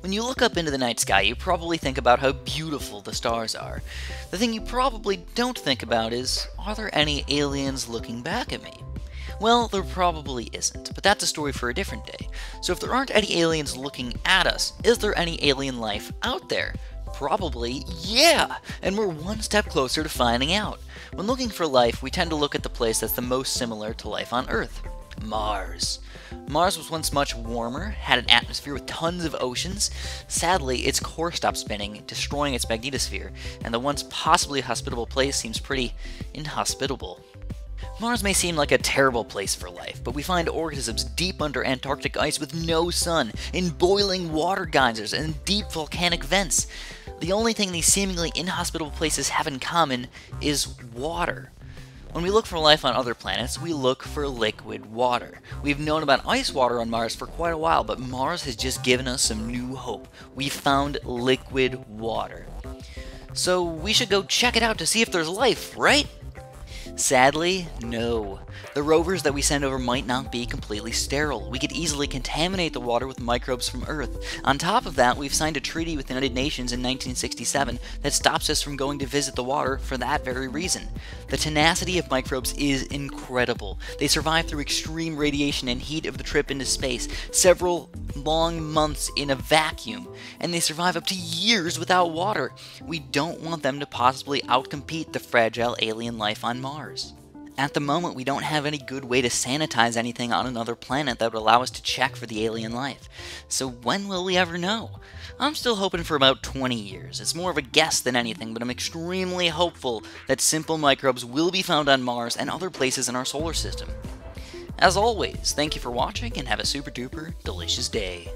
When you look up into the night sky, you probably think about how beautiful the stars are. The thing you probably don't think about is are there any aliens looking back at me? Well, there probably isn't, but that's a story for a different day. So if there aren't any aliens looking at us, is there any alien life out there? Probably, yeah! And we're one step closer to finding out. When looking for life, we tend to look at the place that's the most similar to life on Earth Mars. Mars was once much warmer, had an atmosphere with tons of oceans. Sadly, its core stopped spinning, destroying its magnetosphere, and the once possibly hospitable place seems pretty inhospitable. Mars may seem like a terrible place for life, but we find organisms deep under Antarctic ice with no sun, in boiling water geysers, and deep volcanic vents. The only thing these seemingly inhospitable places have in common is water. When we look for life on other planets, we look for liquid water. We've known about ice water on Mars for quite a while, but Mars has just given us some new hope. We've found liquid water. So we should go check it out to see if there's life, right? Sadly, no. The rovers that we send over might not be completely sterile. We could easily contaminate the water with microbes from Earth. On top of that, we've signed a treaty with the United Nations in 1967 that stops us from going to visit the water for that very reason. The tenacity of microbes is incredible. They survive through extreme radiation and heat of the trip into space, several long months in a vacuum, and they survive up to years without water. We don't want them to possibly outcompete the fragile alien life on Mars. At the moment, we don't have any good way to sanitize anything on another planet that would allow us to check for the alien life. So when will we ever know? I'm still hoping for about 20 years. It's more of a guess than anything, but I'm extremely hopeful that simple microbes will be found on Mars and other places in our solar system. As always, thank you for watching and have a super duper delicious day.